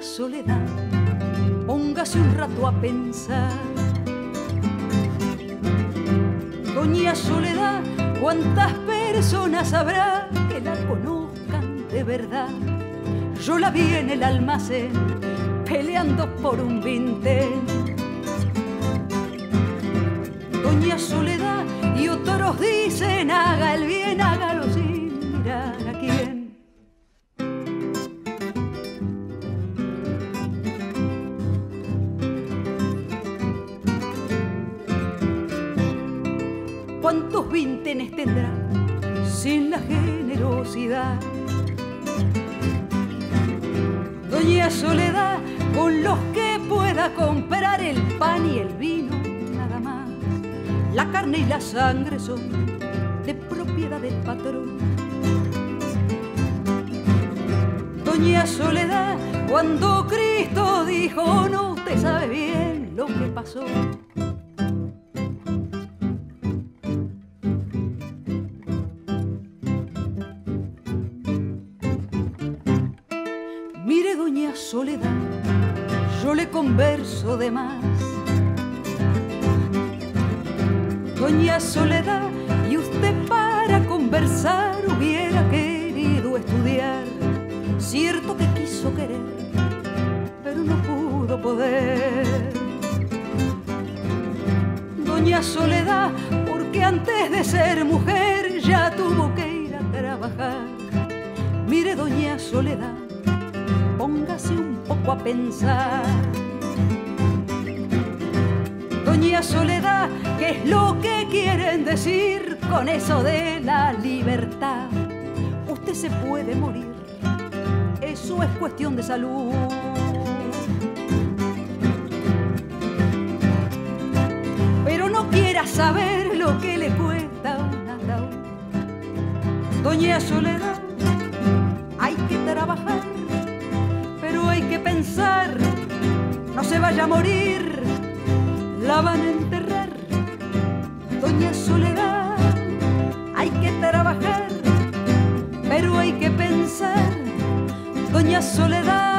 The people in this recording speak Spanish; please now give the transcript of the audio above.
Soledad, póngase un rato a pensar. Doña Soledad, ¿cuántas personas habrá que la conozcan de verdad? Yo la vi en el almacén peleando por un vintén. ¿Cuántos vintenes tendrá sin la generosidad? Doña Soledad, con los que pueda comprar el pan y el vino, nada más. La carne y la sangre son de propiedad del patrón. Doña Soledad, cuando Cristo dijo, no te sabe bien lo que pasó. Mire, doña Soledad, yo le converso de más. Doña Soledad, y usted para conversar hubiera querido estudiar. Cierto que quiso querer, pero no pudo poder. Doña Soledad, porque antes de ser mujer ya tuvo que ir a trabajar. Mire, doña Soledad, a pensar. Doña Soledad, ¿qué es lo que quieren decir con eso de la libertad? Usted se puede morir, eso es cuestión de salud. Pero no quiera saber lo que le cuesta un. Doña Soledad, no se vaya a morir, la van a enterrar. Doña Soledad, hay que trabajar, pero hay que pensar, Doña Soledad.